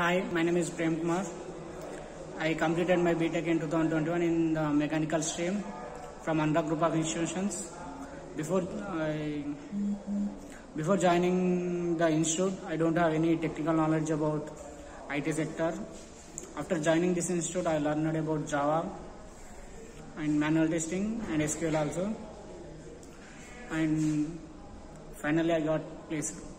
Hi, my name is Prem Kumar. I completed my BTech in 2021 in the mechanical stream from Andhra Group of Institutions. Before I, before joining the institute, I don't have any technical knowledge about IT sector. After joining this institute, I learned about Java and manual testing and SQL also. And finally, I got placed.